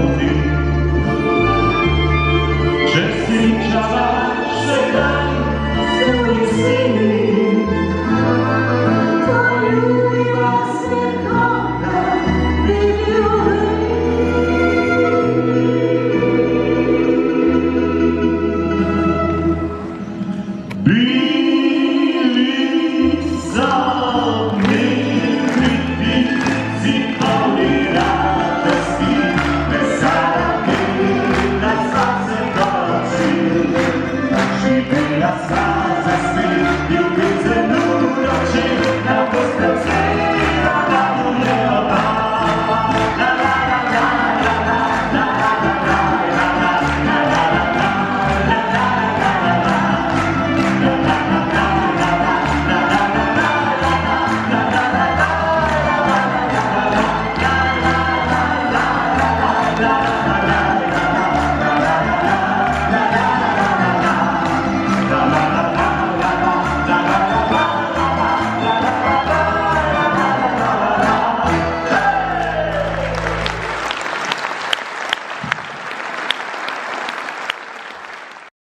Deus. Yeah!